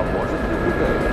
我是第五个